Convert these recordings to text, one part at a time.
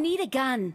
I need a gun.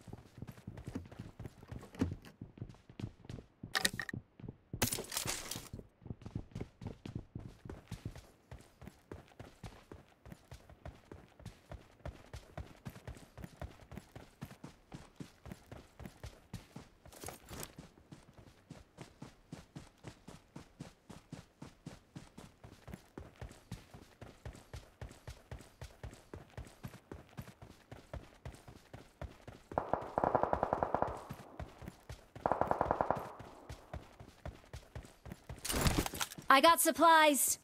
I got supplies.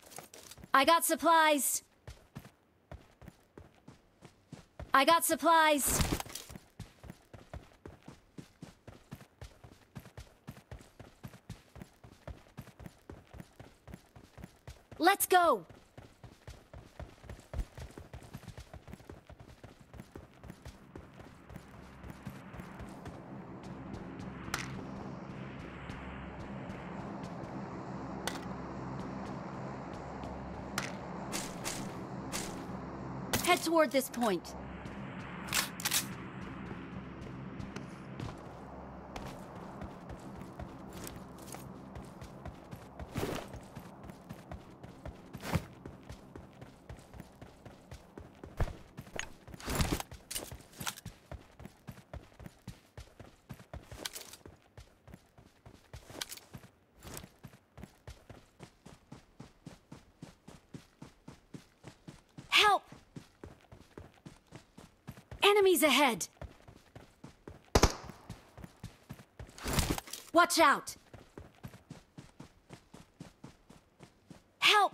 I got supplies. I got supplies. Let's go. Head toward this point. Help! Enemies ahead! Watch out! Help!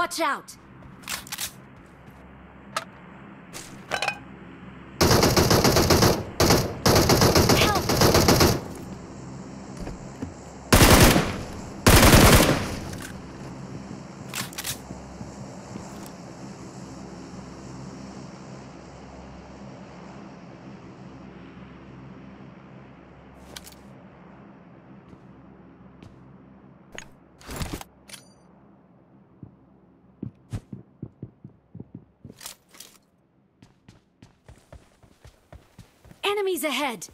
Watch out! Enemies ahead!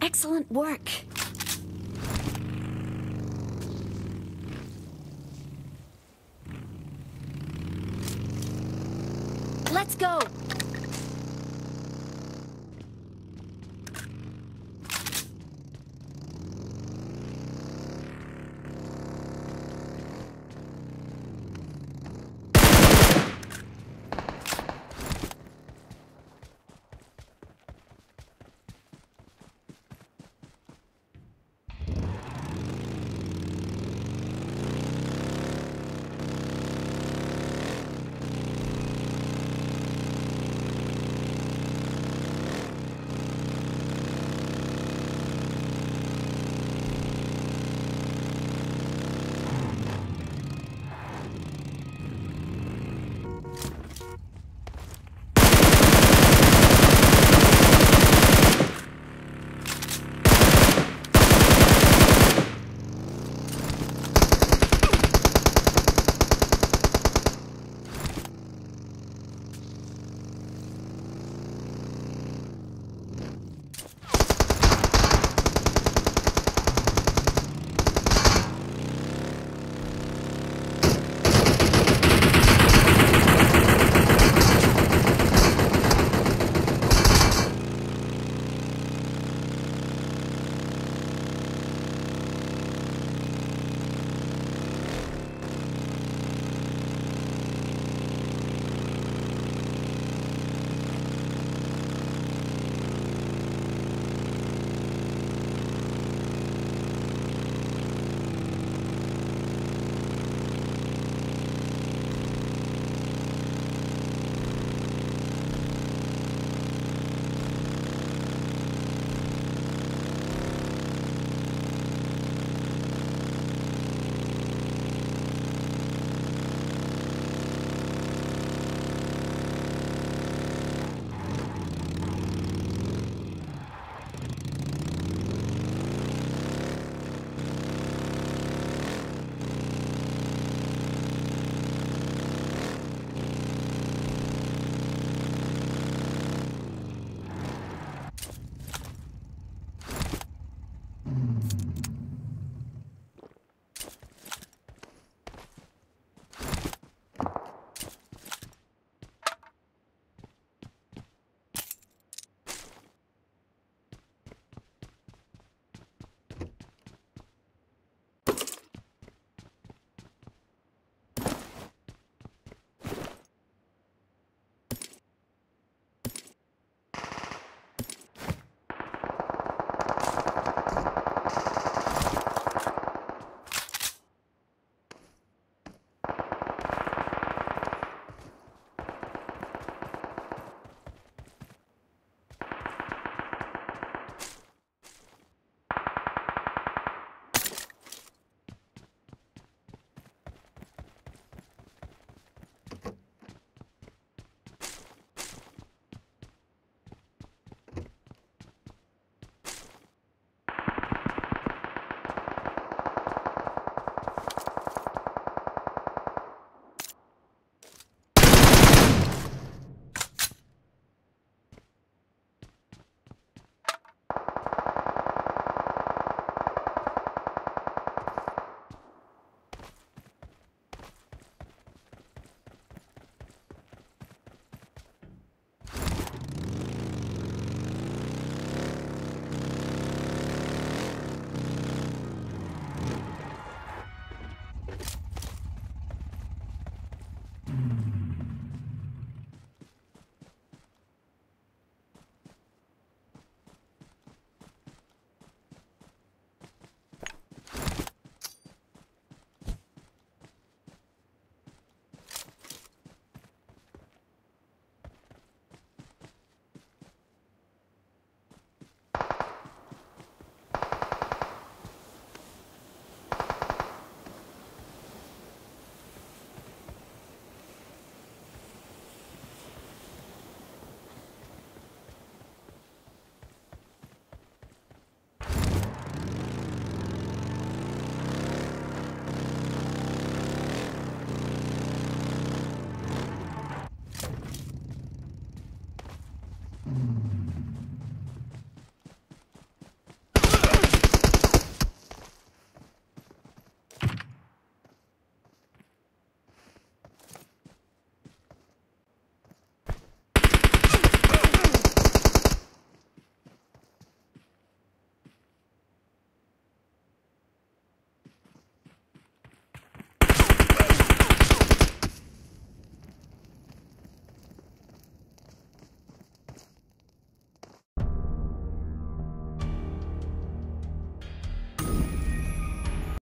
Excellent work. Let's go!